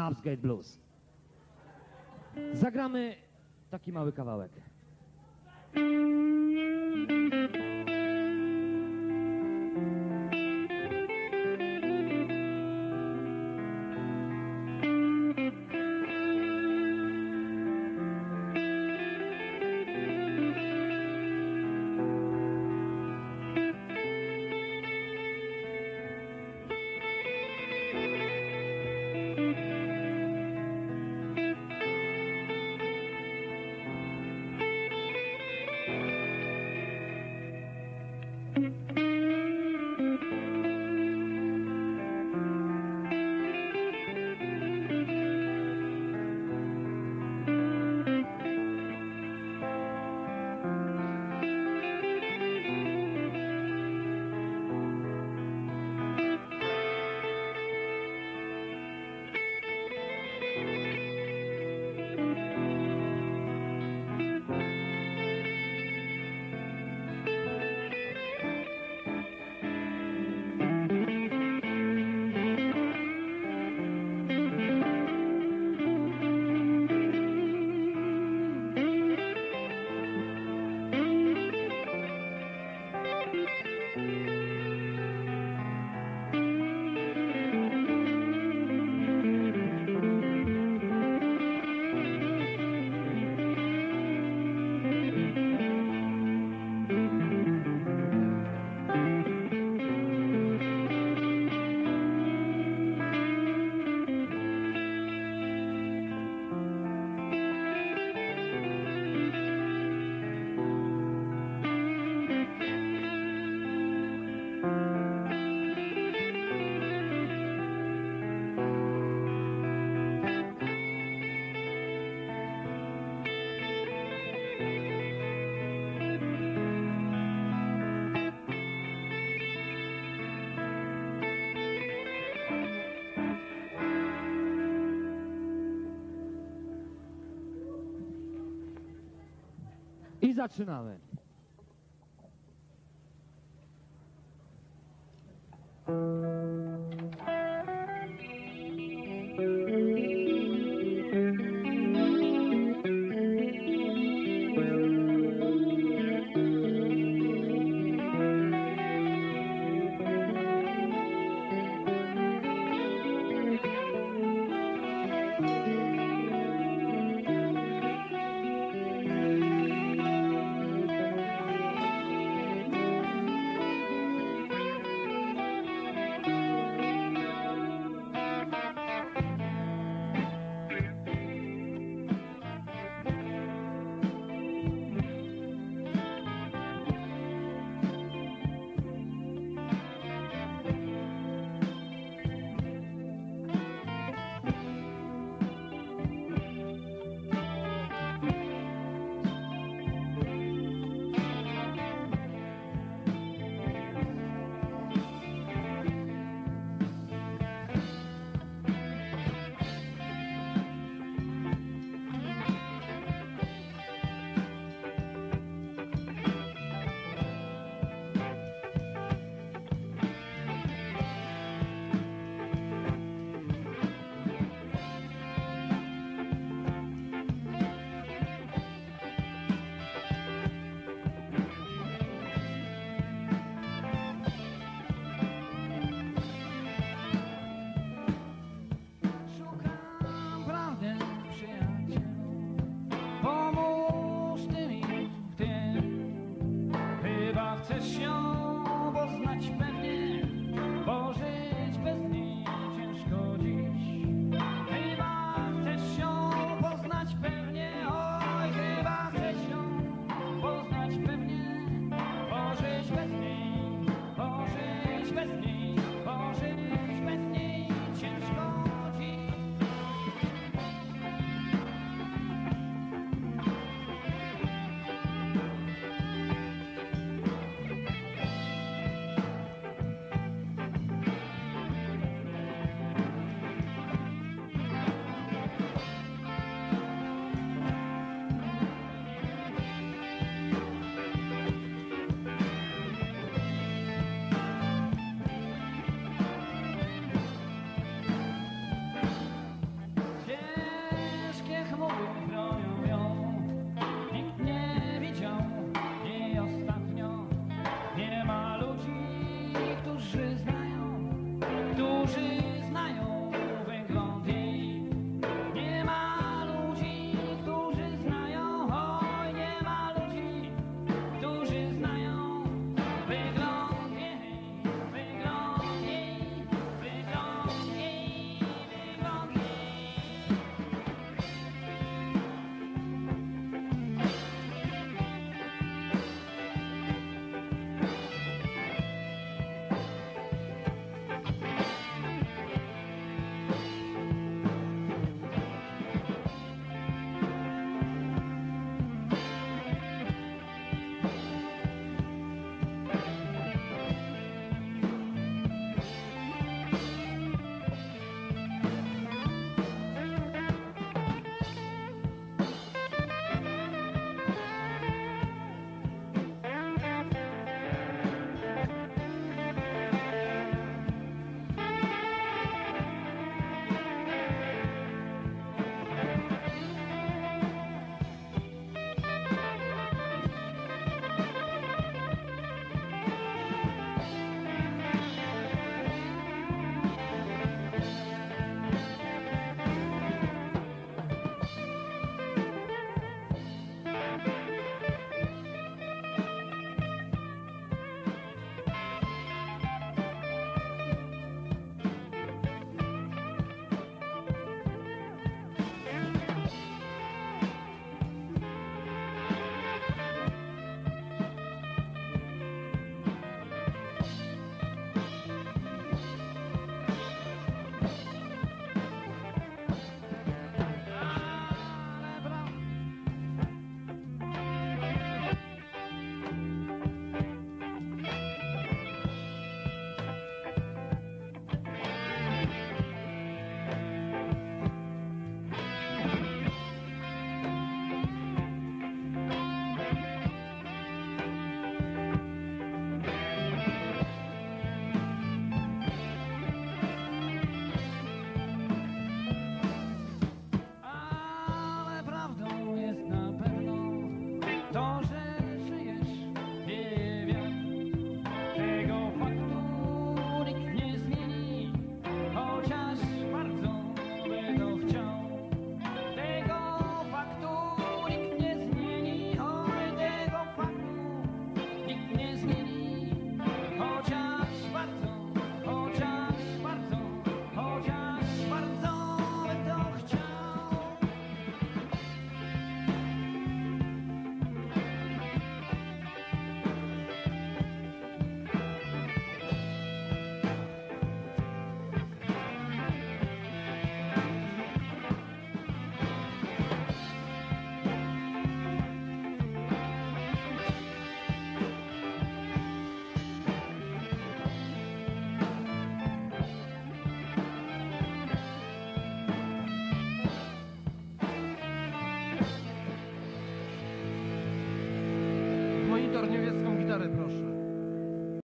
i Schnapsgate Blues. Zagramy taki mały kawałek. I zaczynamy.